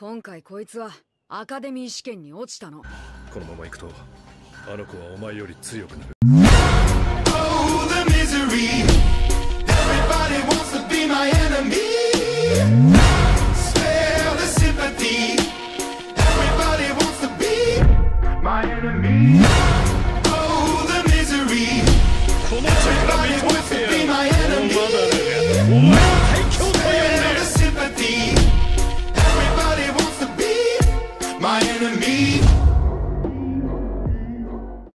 今回こいつはアカデミー試験に落ちたの。このまま行くとあの子はお前より強くなる。Oh, the misery. Everybody wants to be my enemy. my enemy.